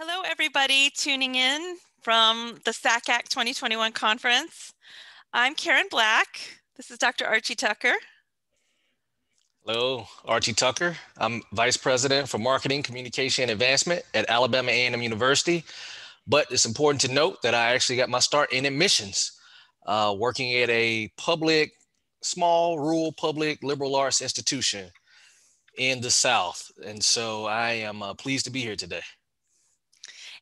Hello, everybody tuning in from the SACAC 2021 conference. I'm Karen Black. This is Dr. Archie Tucker. Hello, Archie Tucker. I'm Vice President for Marketing, Communication, and Advancement at Alabama A&M University. But it's important to note that I actually got my start in admissions, uh, working at a public, small, rural, public liberal arts institution in the South. And so I am uh, pleased to be here today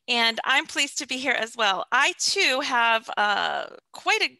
and I'm pleased to be here as well. I too have uh, quite a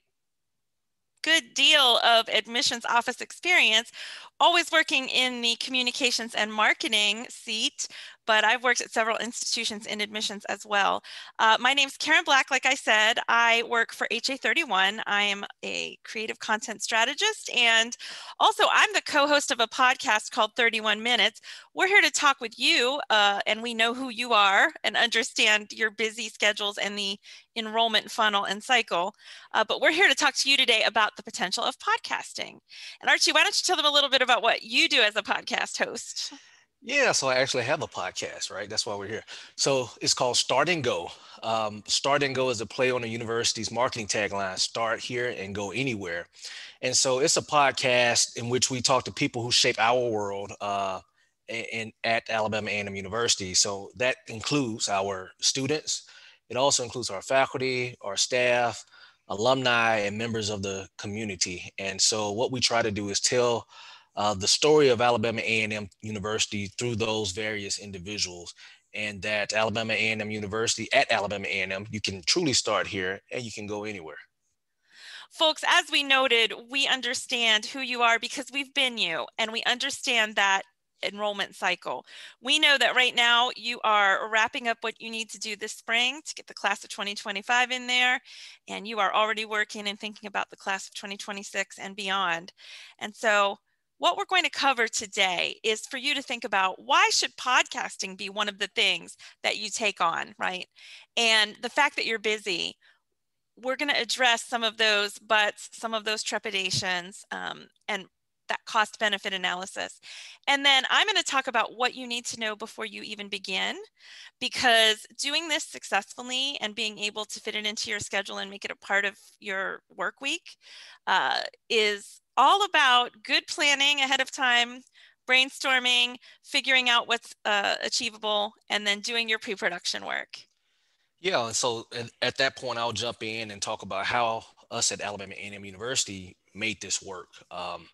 good deal of admissions office experience, always working in the communications and marketing seat, but I've worked at several institutions in admissions as well. Uh, my name's Karen Black, like I said. I work for HA31. I am a creative content strategist, and also I'm the co-host of a podcast called 31 Minutes. We're here to talk with you, uh, and we know who you are and understand your busy schedules and the enrollment funnel and cycle. Uh, but we're here to talk to you today about the potential of podcasting. And Archie, why don't you tell them a little bit about what you do as a podcast host? Yeah, so I actually have a podcast, right? That's why we're here. So it's called Start and Go. Um, Start and Go is a play on the university's marketing tagline start here and go anywhere. And so it's a podcast in which we talk to people who shape our world uh, in, at Alabama A&M University. So that includes our students, it also includes our faculty, our staff, alumni, and members of the community. And so what we try to do is tell uh, the story of Alabama A&M University through those various individuals and that Alabama A&M University at Alabama A&M, you can truly start here and you can go anywhere. Folks, as we noted, we understand who you are because we've been you and we understand that enrollment cycle. We know that right now you are wrapping up what you need to do this spring to get the class of 2025 in there, and you are already working and thinking about the class of 2026 and beyond. And so what we're going to cover today is for you to think about why should podcasting be one of the things that you take on, right? And the fact that you're busy, we're going to address some of those buts, some of those trepidations, um, and that cost benefit analysis. And then I'm going to talk about what you need to know before you even begin, because doing this successfully and being able to fit it into your schedule and make it a part of your work week uh, is all about good planning ahead of time, brainstorming, figuring out what's uh, achievable, and then doing your pre-production work. Yeah, and so at that point, I'll jump in and talk about how us at Alabama A&M University made this work. Um,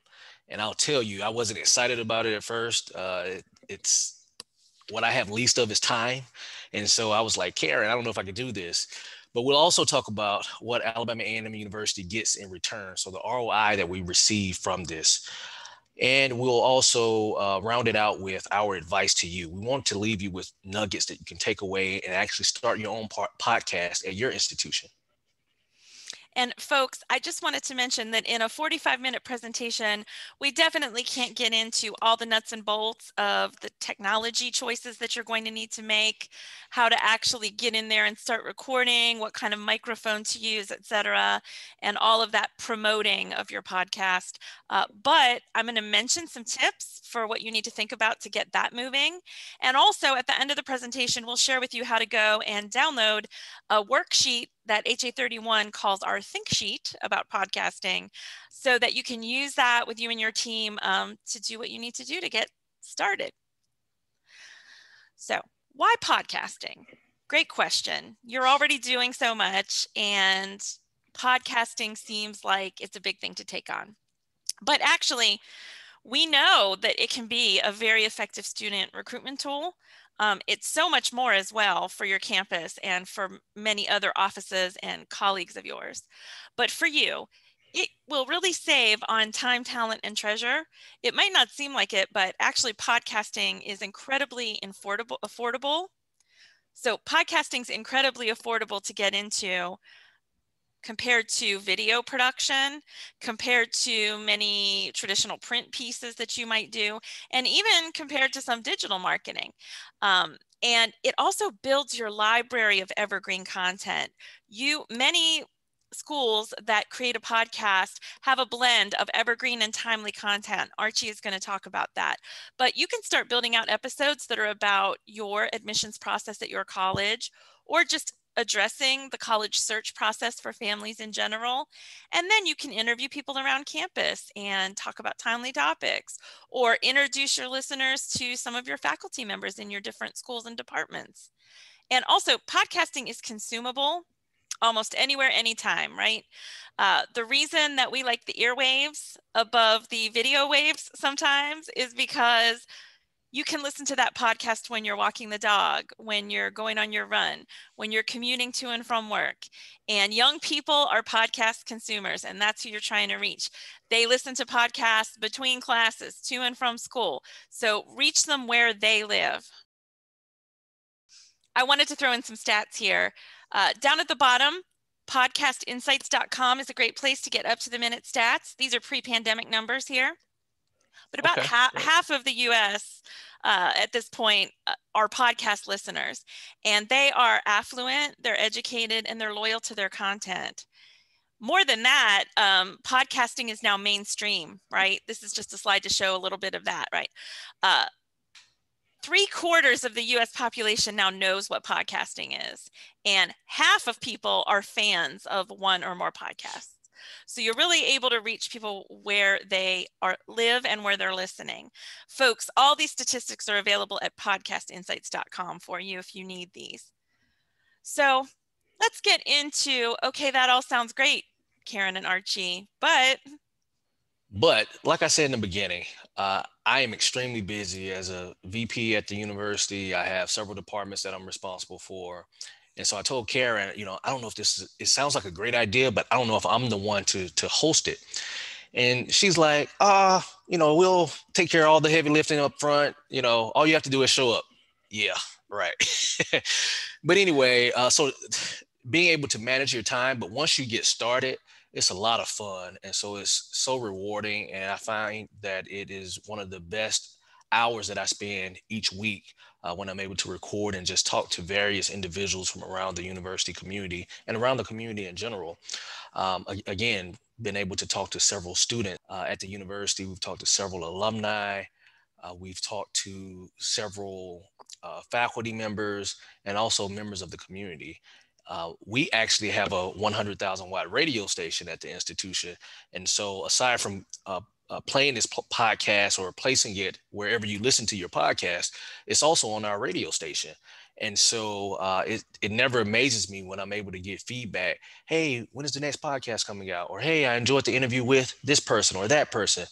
and I'll tell you, I wasn't excited about it at first. Uh, it, it's what I have least of is time, and so I was like, Karen, I don't know if I could do this. But we'll also talk about what Alabama A&M University gets in return. So the ROI that we receive from this. And we'll also uh, round it out with our advice to you. We want to leave you with nuggets that you can take away and actually start your own podcast at your institution. And folks, I just wanted to mention that in a 45 minute presentation, we definitely can't get into all the nuts and bolts of the technology choices that you're going to need to make, how to actually get in there and start recording, what kind of microphone to use, et cetera, and all of that promoting of your podcast. Uh, but I'm going to mention some tips for what you need to think about to get that moving. And also at the end of the presentation, we'll share with you how to go and download a worksheet that HA31 calls our think sheet about podcasting so that you can use that with you and your team um, to do what you need to do to get started. So, why podcasting? Great question. You're already doing so much, and podcasting seems like it's a big thing to take on. But actually, we know that it can be a very effective student recruitment tool. Um, it's so much more as well for your campus and for many other offices and colleagues of yours. But for you, it will really save on time, talent, and treasure. It might not seem like it, but actually podcasting is incredibly affordable. affordable. So podcasting is incredibly affordable to get into compared to video production, compared to many traditional print pieces that you might do, and even compared to some digital marketing. Um, and it also builds your library of evergreen content. You many schools that create a podcast have a blend of evergreen and timely content. Archie is going to talk about that. But you can start building out episodes that are about your admissions process at your college or just addressing the college search process for families in general. And then you can interview people around campus and talk about timely topics or introduce your listeners to some of your faculty members in your different schools and departments. And also, podcasting is consumable almost anywhere, anytime, right? Uh, the reason that we like the earwaves above the video waves sometimes is because you can listen to that podcast when you're walking the dog, when you're going on your run, when you're commuting to and from work. And young people are podcast consumers, and that's who you're trying to reach. They listen to podcasts between classes, to and from school. So reach them where they live. I wanted to throw in some stats here. Uh, down at the bottom, podcastinsights.com is a great place to get up to the minute stats. These are pre pandemic numbers here. But about okay. ha- half of the US uh, at this point uh, are podcast listeners, and they are affluent, they're educated, and they're loyal to their content. More than that, um, podcasting is now mainstream, right? This is just a slide to show a little bit of that, right? Uh, three quarters of the US population now knows what podcasting is, and half of people are fans of one or more podcasts. So you're really able to reach people where they are live and where they're listening. Folks, all these statistics are available at podcastinsights.com for you if you need these. So let's get into okay, that all sounds great, Karen and Archie, but but like I said in the beginning, uh, I am extremely busy as a VP at the university. I have several departments that I'm responsible for. And so I told Karen, you know, I don't know if this is, it sounds like a great idea, but I don't know if I'm the one to to host it. And she's like, ah, uh, you know, we'll take care of all the heavy lifting up front. You know, all you have to do is show up. Yeah, right. but anyway, uh, so being able to manage your time, but once you get started, it's a lot of fun. And so it's so rewarding. And I find that it is one of the best hours that I spend each week uh, when I'm able to record and just talk to various individuals from around the university community and around the community in general. Um, again, been able to talk to several students uh, at the university. We've talked to several alumni. Uh, we've talked to several uh, faculty members and also members of the community. Uh, we actually have a 100,000 watt radio station at the institution. And so aside from uh, uh, playing this podcast or placing it wherever you listen to your podcast, it's also on our radio station. And so uh, it, it never amazes me when I'm able to get feedback. Hey, when is the next podcast coming out? Or hey, I enjoyed the interview with this person or that person.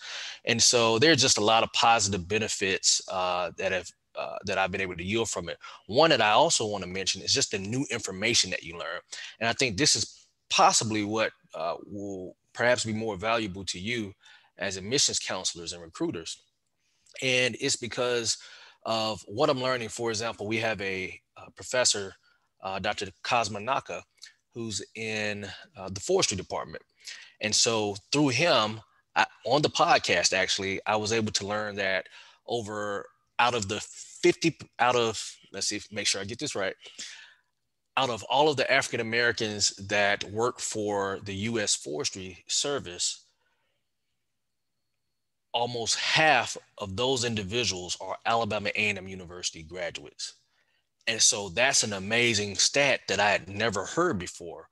And so there's just a lot of positive benefits uh, that have uh, that I've been able to yield from it. One that I also want to mention is just the new information that you learn. And I think this is possibly what uh, will perhaps be more valuable to you as admissions counselors and recruiters. And it's because of what I'm learning. For example, we have a, a professor, uh, Dr. Kozma Naka, who's in uh, the forestry department. And so through him, I, on the podcast, actually, I was able to learn that over out of the 50, out of, let's see, make sure I get this right, out of all of the African Americans that work for the US Forestry Service, almost half of those individuals are Alabama A&M University graduates. And so that's an amazing stat that I had never heard before.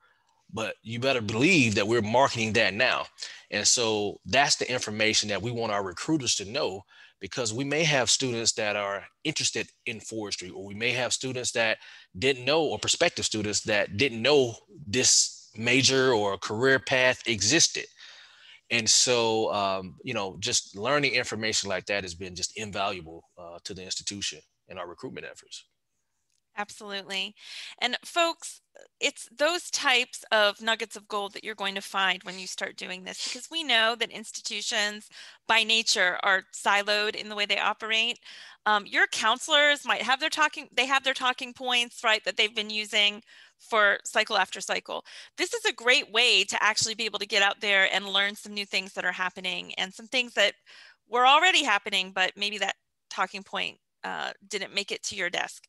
But you better believe that we're marketing that now. And so that's the information that we want our recruiters to know because we may have students that are interested in forestry, or we may have students that didn't know, or prospective students that didn't know this major or career path existed and so um, you know just learning information like that has been just invaluable uh, to the institution and our recruitment efforts. Absolutely. And folks it's those types of nuggets of gold that you're going to find when you start doing this because we know that institutions by nature are siloed in the way they operate. Um, your counselors might have their talking they have their talking points right that they've been using for cycle after cycle. This is a great way to actually be able to get out there and learn some new things that are happening and some things that were already happening, but maybe that talking point uh, didn't make it to your desk.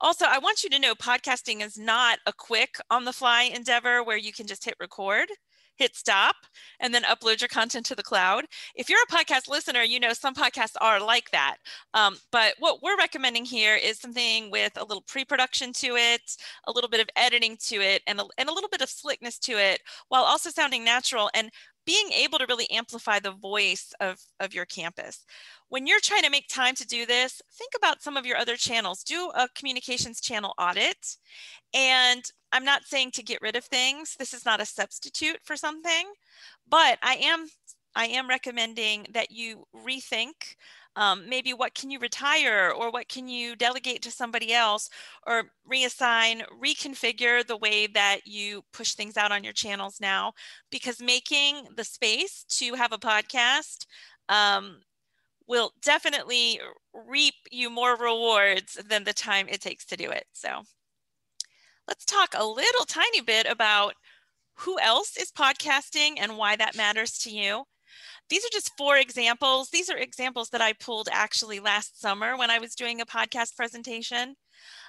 Also, I want you to know podcasting is not a quick on the fly endeavor where you can just hit record hit stop, and then upload your content to the cloud. If you're a podcast listener, you know some podcasts are like that. Um, but what we're recommending here is something with a little pre production to it, a little bit of editing to it, and a, and a little bit of slickness to it, while also sounding natural and being able to really amplify the voice of, of your campus. When you're trying to make time to do this, think about some of your other channels. Do a communications channel audit and I'm not saying to get rid of things. This is not a substitute for something, but I am I am recommending that you rethink um, maybe what can you retire or what can you delegate to somebody else or reassign, reconfigure the way that you push things out on your channels now because making the space to have a podcast um, will definitely reap you more rewards than the time it takes to do it. So let's talk a little tiny bit about who else is podcasting and why that matters to you. These are just four examples. These are examples that I pulled actually last summer when I was doing a podcast presentation.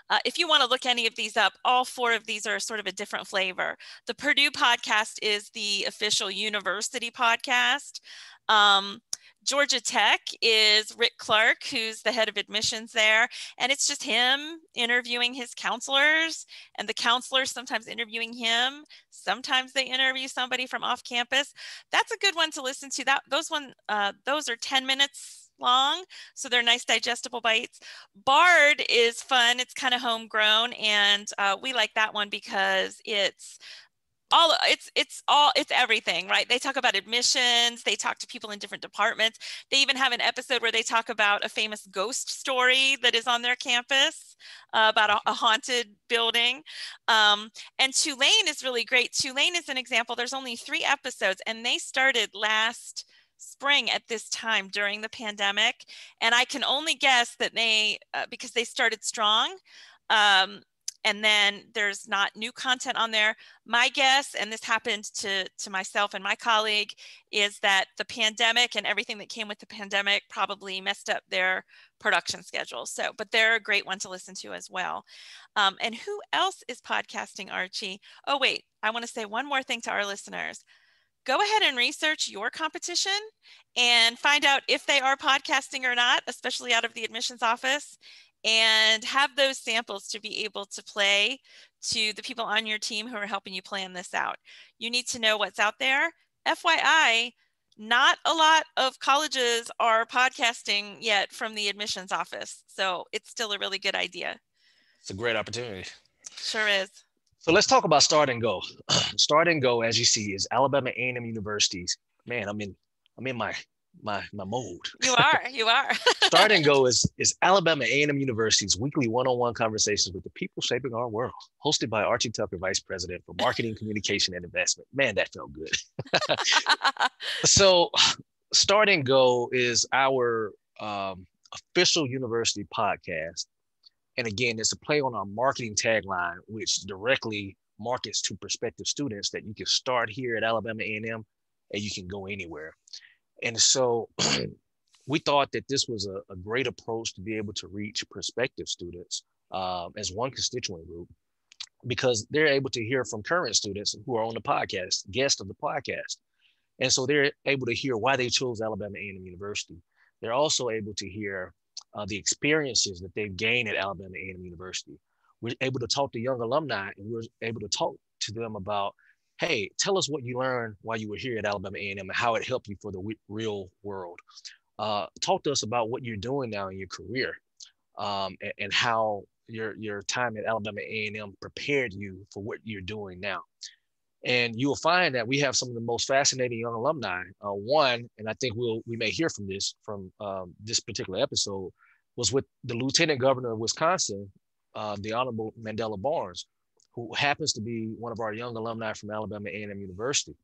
Uh, if you want to look any of these up, all four of these are sort of a different flavor. The Purdue podcast is the official university podcast. Um, Georgia Tech is Rick Clark, who's the head of admissions there. And it's just him interviewing his counselors and the counselors sometimes interviewing him. Sometimes they interview somebody from off campus. That's a good one to listen to. That those one uh, those are 10 minutes long so they're nice digestible bites bard is fun it's kind of homegrown and uh, we like that one because it's all it's it's all it's everything right? They talk about admissions they talk to people in different departments. They even have an episode where they talk about a famous ghost story that is on their campus uh, about a, a, haunted building. Um, and tulane is really great. Tulane is an example. There's only three episodes and they started last spring at this time during the pandemic and i can only guess that they uh, because they started strong um, and then there's not new content on there. My guess, and this happened to, to myself and my colleague, is that the pandemic and everything that came with the pandemic probably messed up their production schedule. So, but they're a great one to listen to as well. Um, and who else is podcasting, Archie? Oh, wait, I want to say one more thing to our listeners go ahead and research your competition and find out if they are podcasting or not, especially out of the admissions office and have those samples to be able to play to the people on your team who are helping you plan this out. You need to know what's out there. FYI, not a lot of colleges are podcasting yet from the admissions office. So it's still a really good idea. It's a great opportunity. Sure is. So let's talk about Start and Go. Start and Go, as you see, is Alabama A&M Universities. Man, I'm in I'm in my my my mode. You are, you are. Start and Go is is Alabama A&M University's weekly one-on-one conversations with the people shaping our world, hosted by Archie Tucker, Vice President for Marketing, Communication, and Investment. Man, that felt good. so, Start and Go is our um, official university podcast, and again, it's a play on our marketing tagline, which directly markets to prospective students that you can start here at Alabama A&M and you can go anywhere. And so we thought that this was a, a, great approach to be able to reach prospective students um, as one constituent group because they're able to hear from current students who are on the podcast, guests of the podcast. And so they're able to hear why they chose Alabama A&M University. They're also able to hear uh, the experiences that they've gained at Alabama A&M University. We're able to talk to young alumni and we're able to talk to them about hey, tell us what you learned while you were here at Alabama A&M and how it helped you for the w- real world. Uh, talk to us about what you're doing now in your career um, and, and, how your your time at Alabama A&M prepared you for what you're doing now. And you will find that we have some of the most fascinating young alumni. Uh, one, and I think we'll we may hear from this from um, this particular episode, was with the Lieutenant Governor of Wisconsin, uh, the Honorable Mandela Barnes, who happens to be one of our young alumni from Alabama A&M University.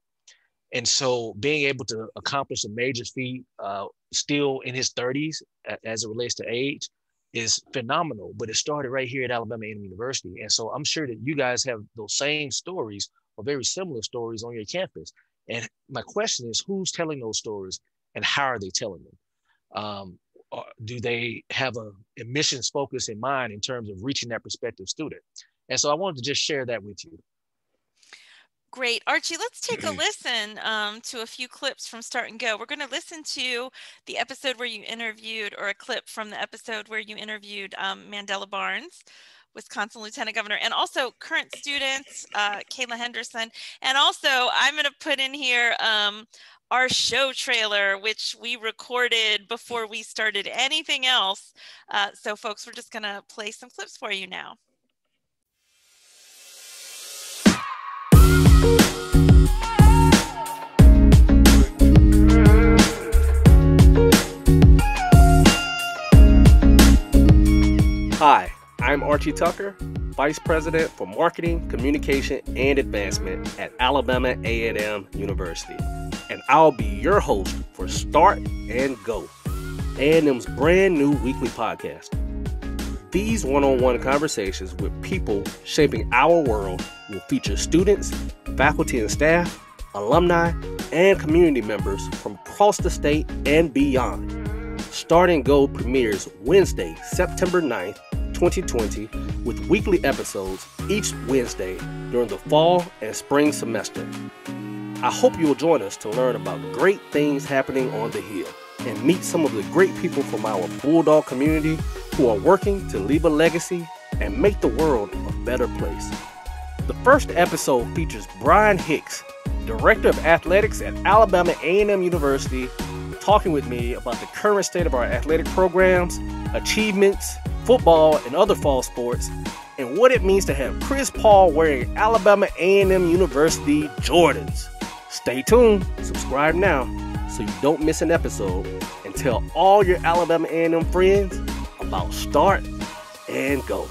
And so being able to accomplish a major feat uh, still in his 30s as it relates to age is phenomenal, but it started right here at Alabama A&M University. And so I'm sure that you guys have those same stories or very similar stories on your campus. And my question is, who's telling those stories and how are they telling them? Um, do they have a admissions focus in mind in terms of reaching that prospective student? And so I wanted to just share that with you. Great. Archie, let's take a listen um, to a few clips from Start and Go. We're going to listen to the episode where you interviewed, or a clip from the episode where you interviewed um, Mandela Barnes. Wisconsin Lieutenant Governor, and also current students, uh, Kayla Henderson. And also, I'm going to put in here um, our show trailer, which we recorded before we started anything else. Uh, so, folks, we're just going to play some clips for you now. Hi, I'm Archie Tucker, Vice President for Marketing, Communication, and Advancement at Alabama A&M University, and I'll be your host for Start and Go, A&M's brand new weekly podcast. These one-on-one conversations with people shaping our world will feature students, faculty and staff, alumni, and community members from across the state and beyond. Start and Go premieres Wednesday, September 9th 2020 with weekly episodes each Wednesday during the fall and spring semester. I hope you will join us to learn about great things happening on the Hill and meet some of the great people from our Bulldog community who are working to leave a legacy and make the world a better place. The first episode features Brian Hicks, Director of Athletics at Alabama A&M University, talking with me about the current state of our athletic programs, achievements, football, and other fall sports, and what it means to have Chris Paul wearing Alabama A&M University Jordans. Stay tuned, subscribe now so you don't miss an episode, and tell all your Alabama A&M friends about Start and Go.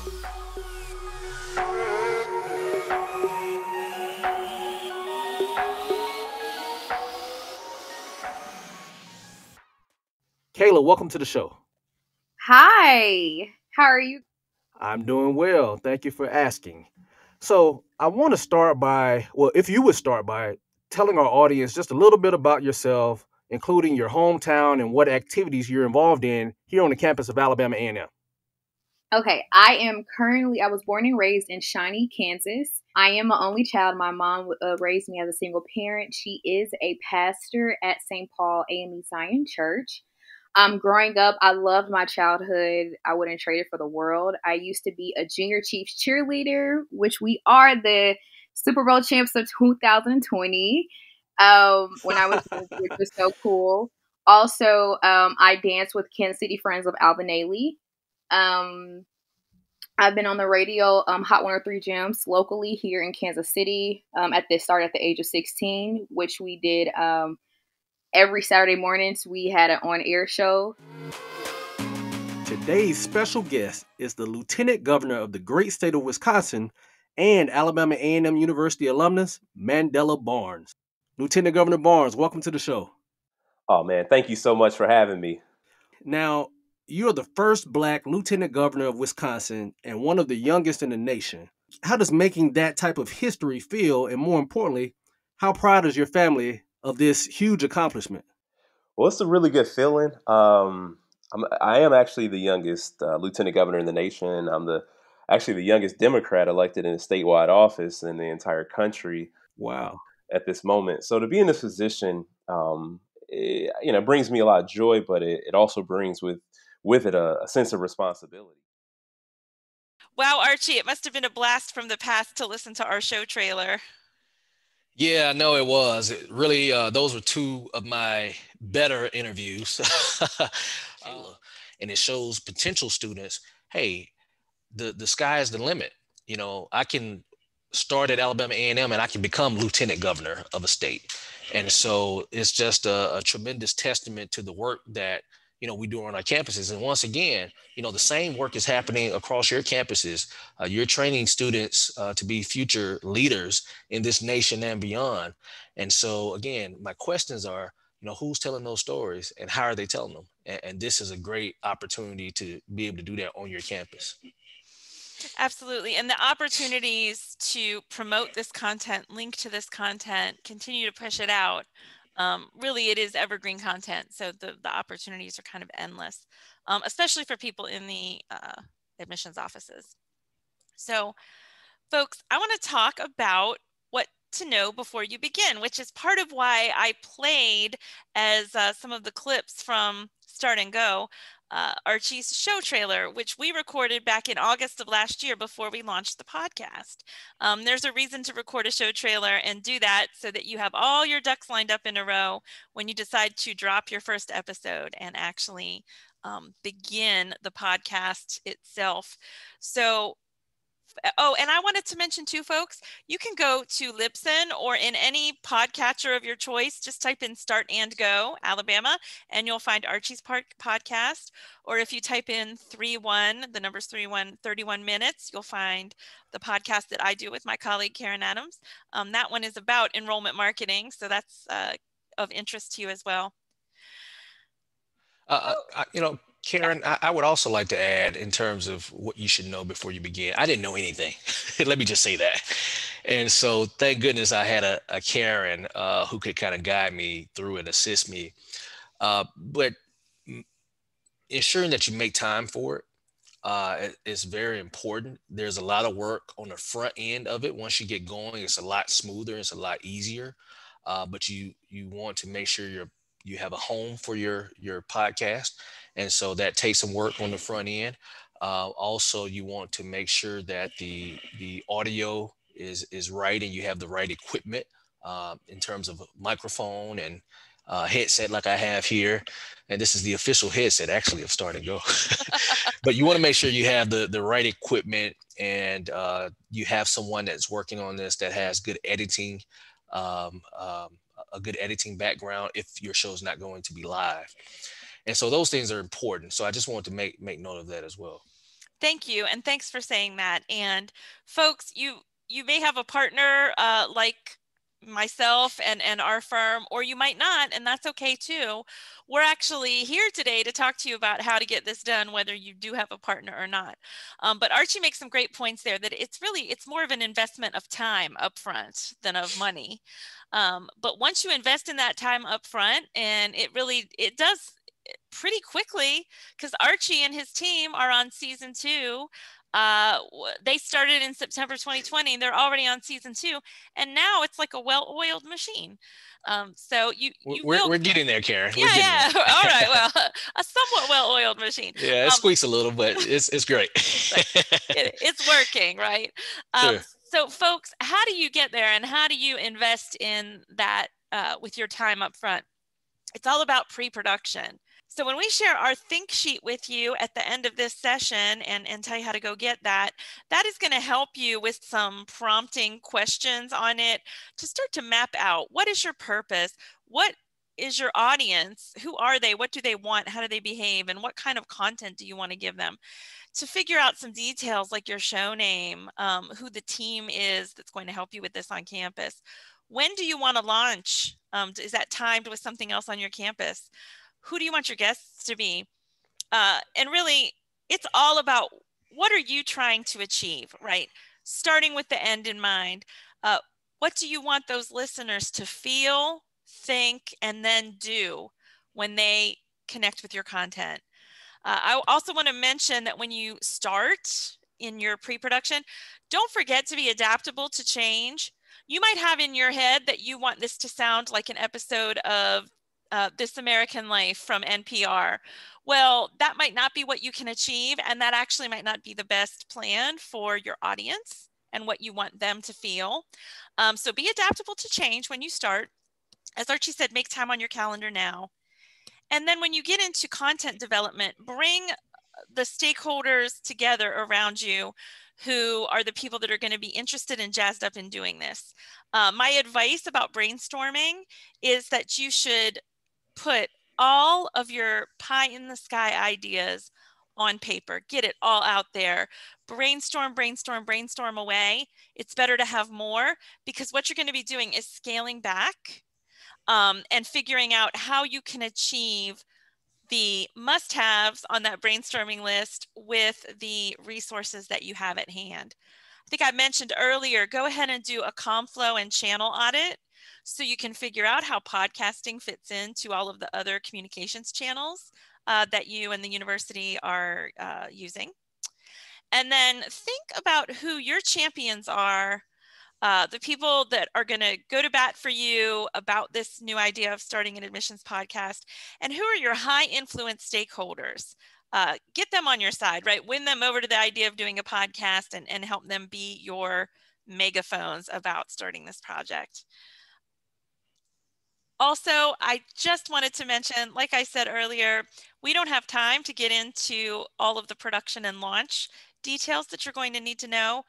Kayla, welcome to the show. Hi, how are you? I'm doing well. Thank you for asking. So, I want to start by, well, if you would start by telling our audience just a little bit about yourself, including your hometown and what activities you're involved in here on the campus of Alabama A&M. Okay, I am currently, I was born and raised in Shawnee, Kansas. I am an only child. My mom uh, raised me as a single parent. She is a pastor at St. Paul AME Zion Church. Um, growing up, I loved my childhood. I wouldn't trade it for the world. I used to be a junior Chiefs cheerleader, which we are the Super Bowl champs of 2020. Um, when I was, which was so cool. Also, um, I danced with Kansas City Friends of Alvin Ailey. Um, I've been on the radio, um, Hot 103 Jamz locally here in Kansas City. Um, at this start at the age of 16, which we did um, every Saturday mornings we had an on-air show. Today's special guest is the Lieutenant Governor of the great state of Wisconsin and Alabama A&M University alumnus Mandela Barnes. Lieutenant Governor Barnes, welcome to the show. Oh man, thank you so much for having me. Now, you're the first black lieutenant governor of Wisconsin and one of the youngest in the nation. How does making that type of history feel? And more importantly, how proud is your family of this huge accomplishment? Well, it's a really good feeling. Um, I'm, I am actually the youngest uh, lieutenant governor in the nation. I'm the actually the youngest Democrat elected in a statewide office in the entire country. Wow! At this moment, so to be in this position, um, it, you know, brings me a lot of joy, but it, it also brings with with it a, a sense of responsibility. Wow, Archie, it must have been a blast from the past to listen to our show trailer. Yeah, no, it was. It really, uh, those were two of my better interviews. uh, and it shows potential students, hey, the, the sky is the limit. You know, I can start at Alabama A&M and I can become lieutenant governor of a state. And so it's just a, a tremendous testament to the work that – you know we do on our campuses. And once again you know the same work is happening across your campuses. Uh, you're training students uh, to be future leaders in this nation and beyond. And so again my questions are you know who's telling those stories and how are they telling them? And, and this is a great opportunity to be able to do that on your campus. Absolutely. And the opportunities to promote this content, link to this content, continue to push it out um, really it is evergreen content. So the, the opportunities are kind of endless, um, especially for people in the uh, admissions offices. So folks, I wanna talk about what to know before you begin, which is part of why I played as uh, some of the clips from Start and Go uh, Archie's show trailer, which we recorded back in August of last year before we launched the podcast. Um, there's a reason to record a show trailer and do that so that you have all your ducks lined up in a row when you decide to drop your first episode and actually um, begin the podcast itself. So Oh, and I wanted to mention too, folks, you can go to Libsyn or in any podcatcher of your choice, just type in start and go Alabama, and you'll find Archie's Park podcast. Or if you type in 31, the number's 31, 31 minutes, you'll find the podcast that I do with my colleague Karen Adams. Um, that one is about enrollment marketing. So that's uh, of interest to you as well. Uh, uh you know, Karen, I, I, would also like to add in terms of what you should know before you begin. I didn't know anything. Let me just say that. And so thank goodness I had a, a Karen uh, who could kind of guide me through and assist me. Uh, but ensuring that you make time for it uh, is very important. There's a lot of work on the front end of it. Once you get going, it's a lot smoother. It's a lot easier. Uh, but you you want to make sure you're you have a home for your your podcast and so that takes some work on the front end. Uh, also, you want to make sure that the the audio is is right and you have the right equipment uh, in terms of microphone and uh, headset like I have here. And this is the official headset actually of Start and Go. but you want to make sure you have the, the right equipment and uh, you have someone that's working on this that has good editing, um, um, a good editing background if your show is not going to be live and so those things are important. So i just wanted to make make note of that as well. Thank you and thanks for saying that. And folks you you may have a partner uh, like myself and and our firm or you might not and that's okay too. We're actually here today to talk to you about how to get this done whether you do have a partner or not. Um, but archie makes some great points there that it's really it's more of an investment of time upfront than of money. Um, but once you invest in that time upfront and it really it does pretty quickly because Archie and his team are on season two. Uh, they started in September 2020. They're already on season two, and now it's like a well-oiled machine. Um, so you, you we're, will... we're getting there, Karen. Yeah, yeah. There. All right. Well, a somewhat well-oiled machine. Yeah, it um, squeaks a little, but it's it's great. it, it's working, right? Um, sure. So, folks, how do you get there, and how do you invest in that uh, with your time up front? It's all about pre-production. So when we share our think sheet with you at the end of this session and, and tell you how to go get that, that is going to help you with some prompting questions on it to start to map out what is your purpose? What is your audience? Who are they? What do they want? How do they behave? And what kind of content do you want to give them? To figure out some details like your show name, um, who the team is that's going to help you with this on campus. When do you want to launch? Um, is that timed with something else on your campus? Who do you want your guests to be? Uh, and really, it's all about what are you trying to achieve, right? Starting with the end in mind. Uh, what do you want those listeners to feel, think, and then do when they connect with your content? Uh, I also want to mention that when you start in your pre production, don't forget to be adaptable to change. You might have in your head that you want this to sound like an episode of uh, This American Life from NPR. Well, that might not be what you can achieve, and that actually might not be the best plan for your audience and what you want them to feel. Um, so be adaptable to change when you start. As Archie said, make time on your calendar now. And then when you get into content development, bring the stakeholders together around you who are the people that are going to be interested and jazzed up in doing this. Uh, my advice about brainstorming is that you should put all of your pie in the sky ideas on paper, get it all out there, brainstorm, brainstorm, brainstorm away. It's better to have more because what you're going to be doing is scaling back um, and figuring out how you can achieve the must haves on that brainstorming list with the resources that you have at hand. I think I mentioned earlier, go ahead and do a Comflow and channel audit so you can figure out how podcasting fits into all of the other communications channels uh, that you and the university are uh, using. And then think about who your champions are uh, the people that are going to go to bat for you about this new idea of starting an admissions podcast, and who are your high influence stakeholders. Uh, get them on your side, right? Win them over to the idea of doing a podcast and, and help them be your megaphones about starting this project. Also, I just wanted to mention, like I said earlier, we don't have time to get into all of the production and launch details that you're going to need to know.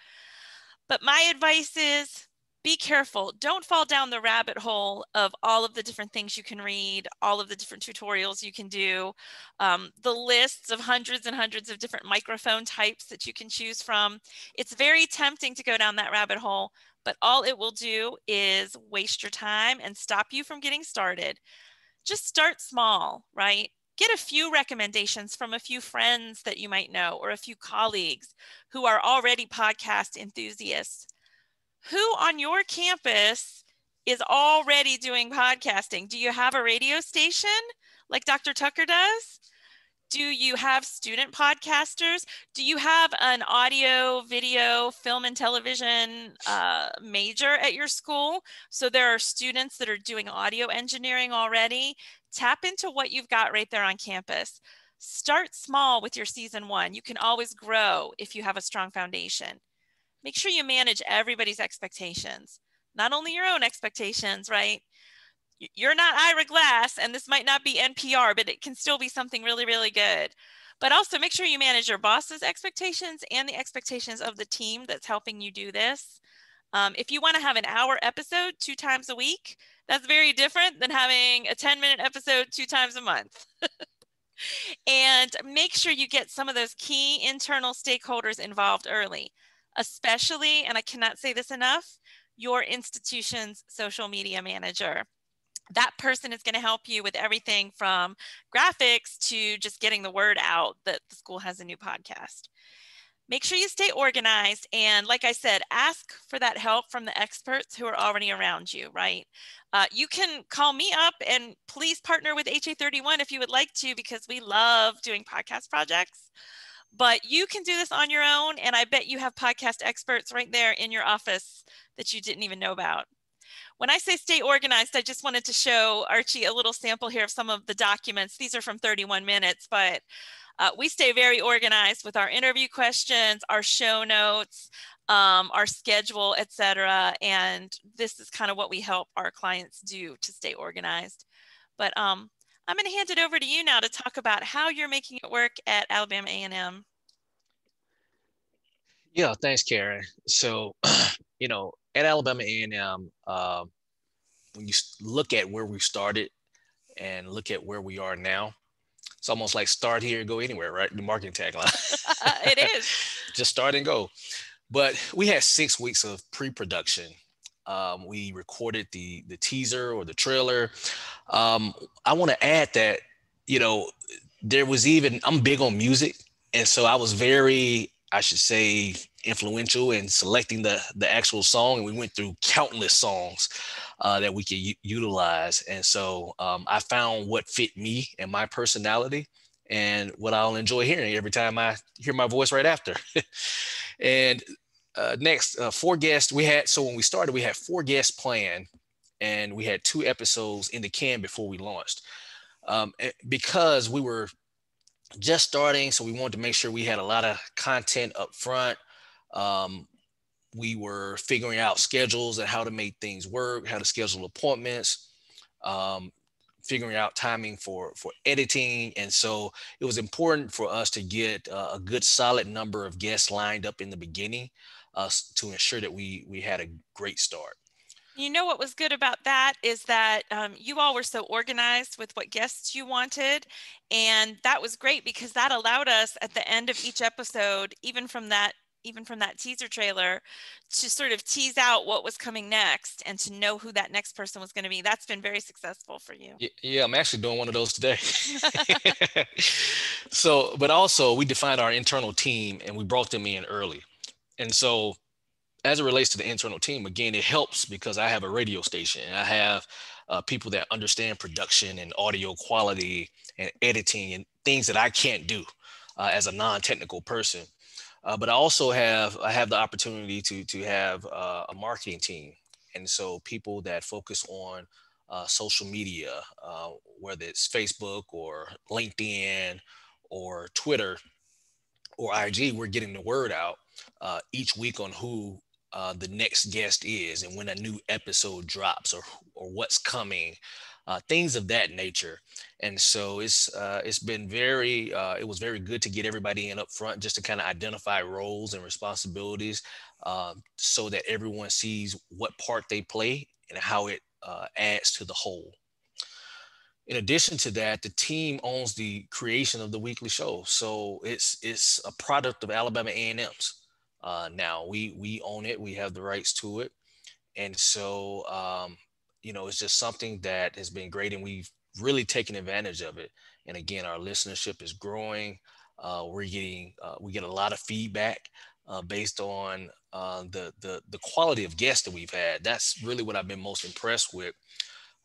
But my advice is be careful. Don't fall down the rabbit hole of all of the different things you can read, all of the different tutorials you can do, um, the lists of hundreds and hundreds of different microphone types that you can choose from. It's very tempting to go down that rabbit hole, but all it will do is waste your time and stop you from getting started. Just start small, right? Get a few recommendations from a few friends that you might know or a few colleagues who are already podcast enthusiasts. Who on your campus is already doing podcasting? Do you have a radio station like Dr. Tucker does? Do you have student podcasters? Do you have an audio, video, film, and television uh, major at your school? So there are students that are doing audio engineering already. Tap into what you've got right there on campus. Start small with your season one. You can always grow if you have a strong foundation. Make sure you manage everybody's expectations, not only your own expectations, right? You're not Ira Glass, and this might not be NPR, but it can still be something really, really good. But also make sure you manage your boss's expectations and the expectations of the team that's helping you do this. Um, if you want to have an hour episode two times a week, that's very different than having a 10 minute episode two times a month. and make sure you get some of those key internal stakeholders involved early, especially, and I cannot say this enough, your institution's social media manager that person is going to help you with everything from graphics to just getting the word out that the school has a new podcast. Make sure you stay organized. And like I said, ask for that help from the experts who are already around you, right? Uh, you can call me up and please partner with HA31 if you would like to, because we love doing podcast projects. But you can do this on your own. And I bet you have podcast experts right there in your office that you didn't even know about. When I say stay organized, I just wanted to show Archie a little sample here of some of the documents. These are from 31 minutes, but uh, we stay very organized with our interview questions, our show notes, um, our schedule, etc. And this is kind of what we help our clients do to stay organized. But um, I'm going to hand it over to you now to talk about how you're making it work at Alabama A&M. Yeah, thanks, Karen. So, you know, at Alabama A&M, uh, when you look at where we started and look at where we are now, it's almost like start here, go anywhere, right? The marketing tagline. it is. Just start and go. But we had six weeks of pre-production. Um, we recorded the the teaser or the trailer. Um, I want to add that you know there was even I'm big on music, and so I was very I should say, influential in selecting the the actual song, and we went through countless songs uh, that we could u- utilize. And so um, I found what fit me and my personality, and what I'll enjoy hearing every time I hear my voice right after. and uh, next, uh, four guests we had. So when we started, we had four guests planned, and we had two episodes in the can before we launched. Um, because we were just starting, so we wanted to make sure we had a lot of content up front. Um, we were figuring out schedules and how to make things work, how to schedule appointments, um, figuring out timing for for editing, and so it was important for us to get uh, a good solid number of guests lined up in the beginning uh, to ensure that we we had a great start. You know what was good about that is that um, you all were so organized with what guests you wanted. And that was great because that allowed us at the end of each episode, even from that even from that teaser trailer to sort of tease out what was coming next and to know who that next person was going to be that's been very successful for you. Yeah i'm actually doing one of those today. So but also we defined our internal team and we brought them in early. And so as it relates to the internal team, again, it helps because I have a radio station and I have uh, people that understand production and audio quality and editing and things that I can't do uh, as a non-technical person. Uh, but I also have I have the opportunity to to have uh, a marketing team, and so people that focus on uh, social media, uh, whether it's Facebook or LinkedIn or Twitter or IG, we're getting the word out uh, each week on who uh, the next guest is and when a new episode drops or or what's coming uh, things of that nature. And so it's uh, it's been very uh, it was very good to get everybody in up front just to kind of identify roles and responsibilities um, so that everyone sees what part they play and how it uh, adds to the whole. In addition to that, the team owns the creation of the weekly show, so it's it's a product of Alabama A&M's. Uh, now we we own it, we have the rights to it, and so um, you know, it's just something that has been great and we've really taken advantage of it. And again, our listenership is growing. Uh, we're getting, uh, we get a lot of feedback uh, based on uh, the, the, the quality of guests that we've had. That's really what I've been most impressed with.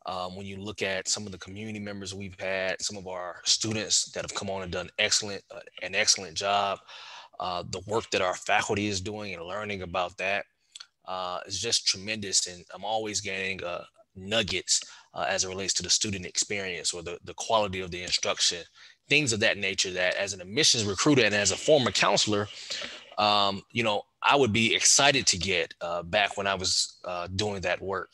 Um, when you look at some of the community members we've had, some of our students that have come on and done excellent, uh, an excellent job, uh, the work that our faculty is doing and learning about that is just tremendous. And I'm always getting a, nuggets uh, as it relates to the student experience or the, the quality of the instruction, things of that nature that as an admissions recruiter and as a former counselor, um, you know, I would be excited to get uh, back when I was uh, doing that work.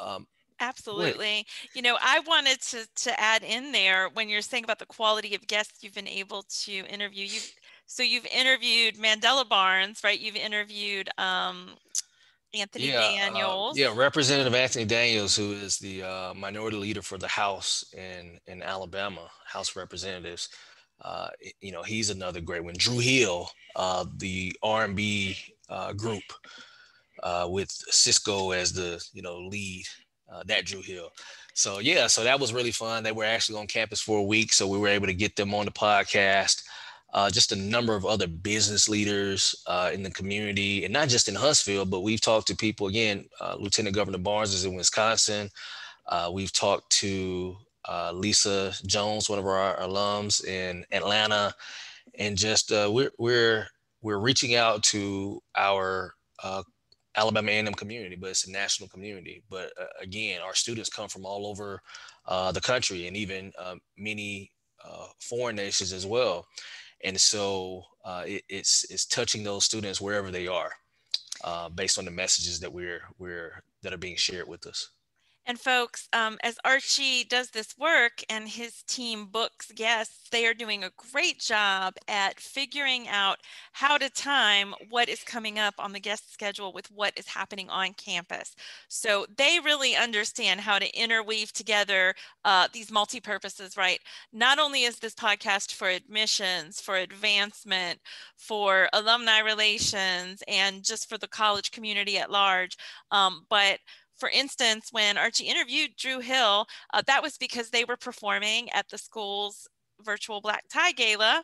Um, Absolutely. You know, I wanted to to add in there when you're saying about the quality of guests you've been able to interview. You so you've interviewed Mandela Barnes, right? You've interviewed um, Anthony yeah, uh, Daniels. Uh, yeah, Representative Anthony Daniels, who is the uh, minority leader for the House in in Alabama, House Representatives. Uh, you know, he's another great one. Dru Hill, uh, the R&B uh, group with Sisqó as the you know lead. that Dru Hill. So yeah, so that was really fun. They were actually on campus for a week, so we were able to get them on the podcast uh, just a number of other business leaders uh, in the community, and not just in Huntsville, but we've talked to people again. Uh, Lieutenant Governor Barnes is in Wisconsin. Uh, we've talked to uh, Lisa Jones, one of our alums in Atlanta, and just uh, we're we're we're reaching out to our Alabama A&M community, but it's a national community. But again, our students come from all over the country and even many foreign nations as well and so uh, it, it's it's touching those students wherever they are, uh, based on the messages that we're we're that are being shared with us. And folks, um, as Archie does this work and his team books guests, they are doing a great job at figuring out how to time what is coming up on the guest schedule with what is happening on campus. So they really understand how to interweave together uh, these multi-purposes, right? Not only is this podcast for admissions, for advancement, for alumni relations, and just for the college community at large, um, but for instance, when Archie interviewed Dru Hill, uh, that was because they were performing at the school's virtual black tie gala.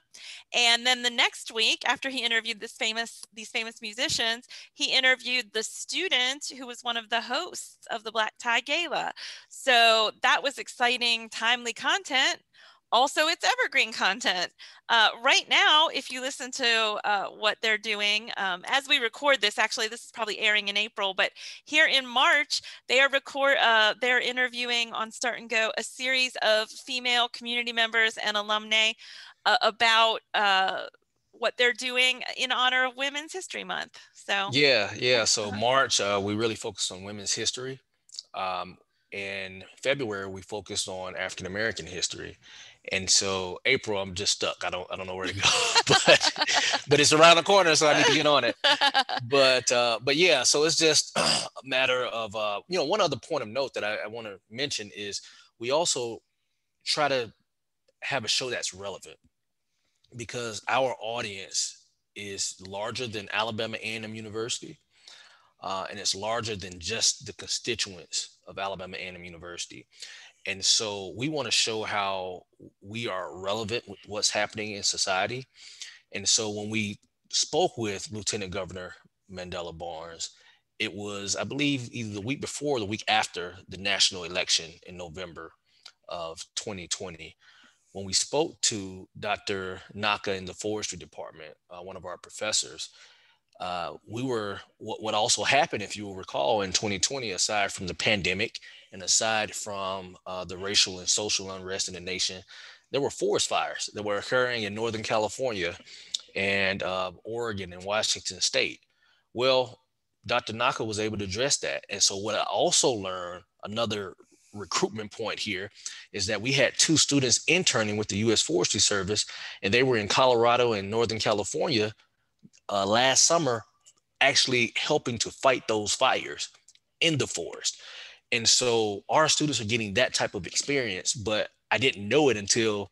And then the next week after he interviewed this famous these famous musicians he interviewed the student who was one of the hosts of the black tie gala. So that was exciting timely content also it's evergreen content. Uh, right now if you listen to uh, what they're doing um, as we record this actually this is probably airing in april but here in march they are record uh, they're interviewing on start and go a series of female community members and alumni uh, about uh, what they're doing in honor of women's history month. So yeah yeah. so march uh, we really focus on women's history. Um, in February, we focused on African American history, and so April, I'm just stuck. I don't I don't know where to go, but but it's around the corner, so I need to get on it. But uh, but yeah, so it's just a matter of uh, you know one other point of note that I, I want to mention is we also try to have a show that's relevant because our audience is larger than Alabama A&M University, uh, and it's larger than just the constituents of Alabama A&M University. And so we want to show how we are relevant with what's happening in society. And so when we spoke with Lieutenant Governor Mandela Barnes. It was, I believe, either the week before or the week after the national election in November of 2020 when we spoke to Dr. Naka in the forestry department, uh, one of our professors, uh, we were what, what also happened, if you will recall, in 2020, aside from the pandemic and aside from uh, the racial and social unrest in the nation, there were forest fires that were occurring in Northern California and uh, Oregon and Washington State. Well, Dr. Naka was able to address that. And so, what I also learned, another recruitment point here is that we had two students interning with the U.S. Forestry Service, and they were in Colorado and Northern California uh, last summer, actually helping to fight those fires in the forest. And so our students are getting that type of experience, but I didn't know it until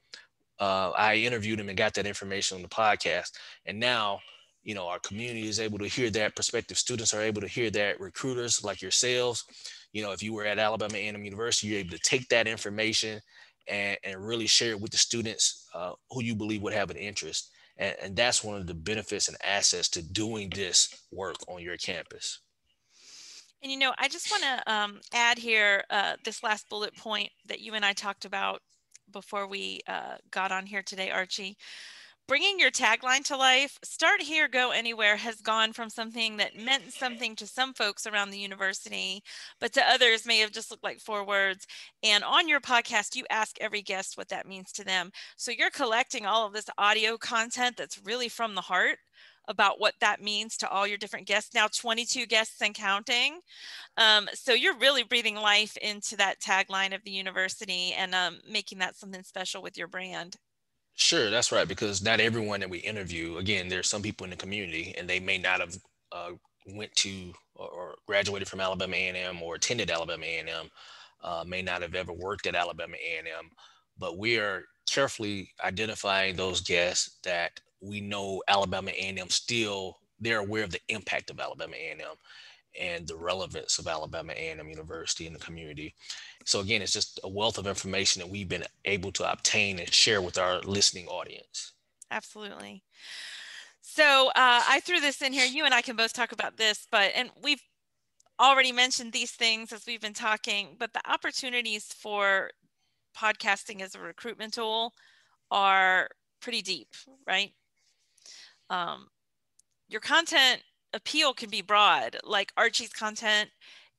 uh, I interviewed them and got that information on the podcast. And now, you know, our community is able to hear that. Prospective students are able to hear that. Recruiters like yourselves you know, if you were at Alabama A&M University, you're able to take that information and, and really share it with the students uh, who you believe would have an interest. And, and that's one of the benefits and assets to doing this work on your campus. And you know, I just want to um, add here uh, this last bullet point that you and I talked about before we uh, got on here today, Archie bringing your tagline to life, Start Here, Go Anywhere, has gone from something that meant something to some folks around the university, but to others may have just looked like four words. And on your podcast, you ask every guest what that means to them. So you're collecting all of this audio content that's really from the heart about what that means to all your different guests now 22 guests and counting um, so you're really breathing life into that tagline of the university and um, making that something special with your brand Sure, that's right. Because not everyone that we interview, again, there's some people in the community, and they may not have uh, went to or, graduated from Alabama A&M or attended Alabama A&M, uh, may not have ever worked at Alabama A&M. But we are carefully identifying those guests that we know Alabama A&M still they're aware of the impact of Alabama A&M and the relevance of Alabama A&M University in the community. So again, it's just a wealth of information that we've been able to obtain and share with our listening audience. Absolutely. So uh, I threw this in here. You and I can both talk about this, but and we've already mentioned these things as we've been talking. But the opportunities for podcasting as a recruitment tool are pretty deep, right? Um, your content appeal can be broad, like Archie's content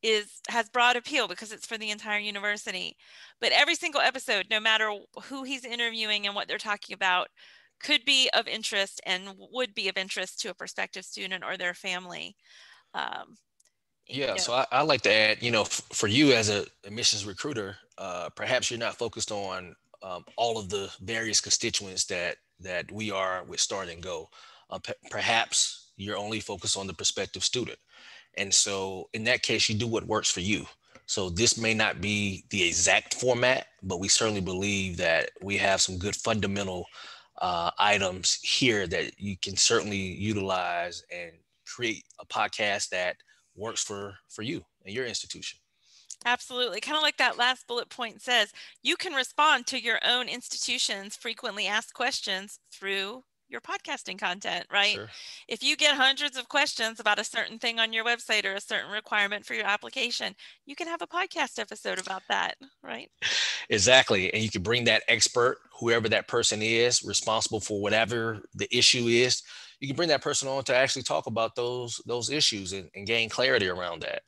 is has broad appeal because it's for the entire university. But every single episode, no matter who he's interviewing and what they're talking about, could be of interest and would be of interest to a prospective student or their family. Um, yeah, you know. so I, I, like to add, you know, f- for you as a admissions recruiter, uh, perhaps you're not focused on um, all of the various constituents that that we are with Start and Go. Uh, p- perhaps you're only focused on the prospective student. And so in that case, you do what works for you. So this may not be the exact format, but we certainly believe that we have some good fundamental uh, items here that you can certainly utilize and create a podcast that works for for you and your institution. Absolutely. Kind of like that last bullet point says, you can respond to your own institution's frequently asked questions through your podcasting content, right? Sure. If you get hundreds of questions about a certain thing on your website or a certain requirement for your application, you can have a podcast episode about that, right? Exactly. And you can bring that expert, whoever that person is, responsible for whatever the issue is. You can bring that person on to actually talk about those those issues and, and gain clarity around that.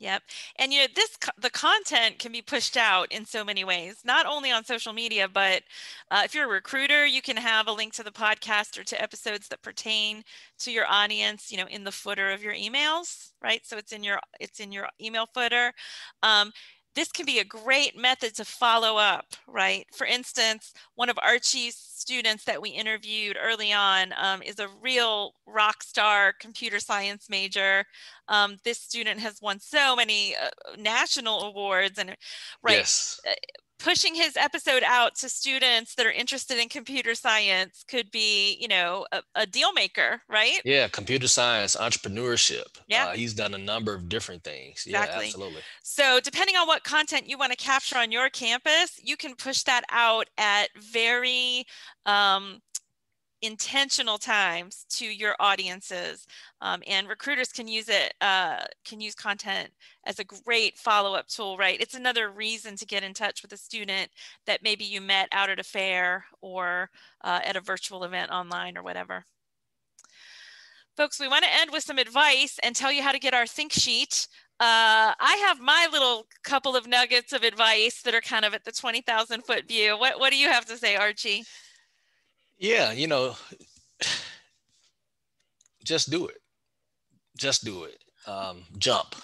Yep. And you know, this the content can be pushed out in so many ways, not only on social media, but uh, if you're a recruiter, you can have a link to the podcast or to episodes that pertain to your audience, you know, in the footer of your emails, right? So it's in your it's in your email footer. Um, this can be a great method to follow up, right? For instance, one of Archie's students that we interviewed early on um, is a real rock star computer science major. Um, this student has won so many uh, national awards and right. Yes. Uh, pushing his episode out to students that are interested in computer science could be, you know, a, a deal maker, right? Yeah, computer science, entrepreneurship. Yeah, uh, he's done a number of different things. Exactly. Yeah, absolutely. So, depending on what content you want to capture on your campus, you can push that out at very um, intentional times to your audiences um, and recruiters can use it uh, can use content as a great follow-up tool right it's another reason to get in touch with a student that maybe you met out at a fair or uh, at a virtual event online or whatever folks we want to end with some advice and tell you how to get our think sheet uh, I have my little couple of nuggets of advice that are kind of at the 20,000 foot view. What, what do you have to say, Archie? Yeah, you know, just do it. Just do it. Um, jump.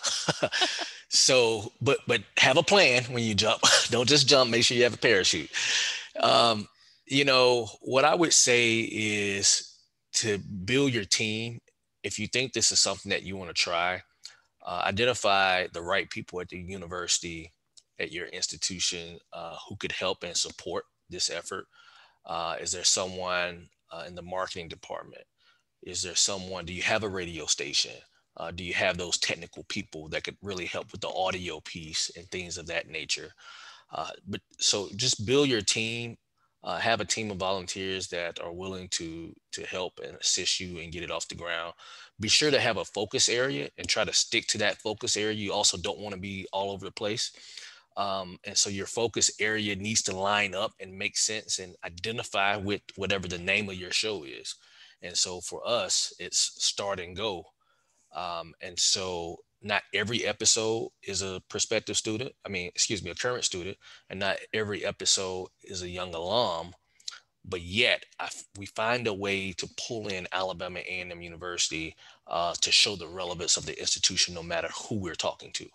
so, but but have a plan when you jump. Don't just jump. Make sure you have a parachute. Um, you know what I would say is to build your team. If you think this is something that you want to try, uh, identify the right people at the university, at your institution, uh, who could help and support this effort. Uh, is there someone uh, in the marketing department? Is there someone, do you have a radio station? Uh, do you have those technical people that could really help with the audio piece and things of that nature? Uh, but so just build your team, uh, have a team of volunteers that are willing to to help and assist you and get it off the ground. Be sure to have a focus area and try to stick to that focus area. You also don't want to be all over the place. Um, and so your focus area needs to line up and make sense and identify with whatever the name of your show is. And so for us, it's start and go. Um, and so not every episode is a prospective student. I mean, excuse me, a current student, and not every episode is a young alum. But yet, I, we find a way to pull in Alabama A&M University uh, to show the relevance of the institution, no matter who we're talking to.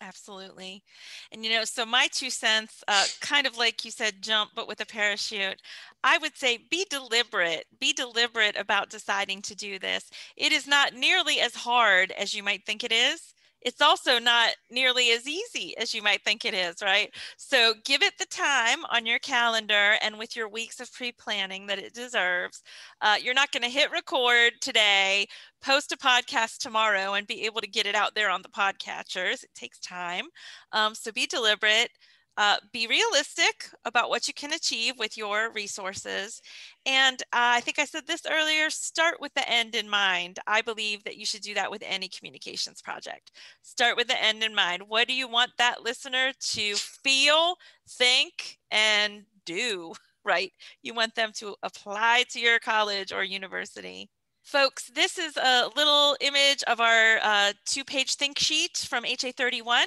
Absolutely. And, you know, so my two cents, uh, kind of like you said, jump, but with a parachute. I would say be deliberate, be deliberate about deciding to do this. It is not nearly as hard as you might think it is it's also not nearly as easy as you might think it is, right? So give it the time on your calendar and with your weeks of pre planning that it deserves. Uh, you're not going to hit record today, post a podcast tomorrow, and be able to get it out there on the podcatchers. It takes time. Um, so be deliberate. Uh, be realistic about what you can achieve with your resources. And uh, I think I said this earlier start with the end in mind. I believe that you should do that with any communications project. Start with the end in mind. What do you want that listener to feel, think, and do? Right? You want them to apply to your college or university. Folks, this is a little image of our uh, two-page think sheet from HA31.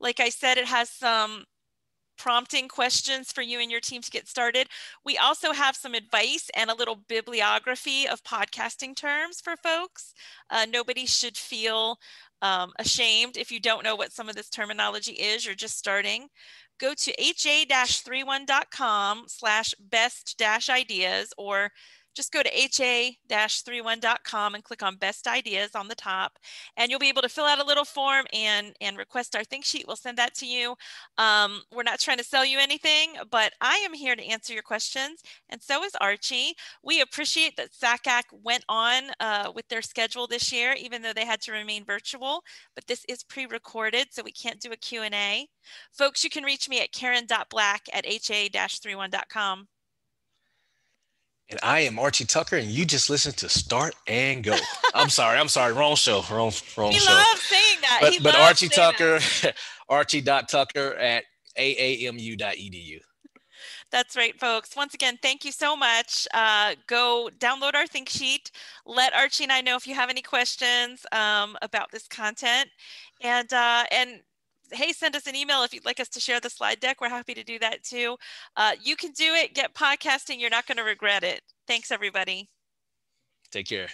Like I said, it has some prompting questions for you and your team to get started. We also have some advice and a little bibliography of podcasting terms for folks. Uh, nobody should feel um, ashamed if you don't know what some of this terminology is, you're just starting. Go to ha-31.com slash best dash ideas or just go to ha-31.com and click on best ideas on the top and you'll be able to fill out a little form and and request our think sheet. We'll send that to you. Um, we're not trying to sell you anything but i am here to answer your questions and so is archie. We appreciate that sacac went on uh, with their schedule this year even though they had to remain virtual but this is pre-recorded so we can't do a q&a folks you can reach me at karen.black at ha-31.com and I am Archie Tucker, and you just listen to Start and Go. I'm sorry, I'm sorry, wrong show, wrong, wrong he show. He loves saying that. But, he but Archie Tucker, Archie.tucker at aamu.edu. That's right, folks. Once again, thank you so much. Uh, go download our think sheet. Let Archie and I know if you have any questions um, about this content. And, uh, and hey, send us an email if you'd like us to share the slide deck. We're happy to do that too. Uh, you can do it. Get podcasting. You're not going to regret it. Thanks, everybody. Take care.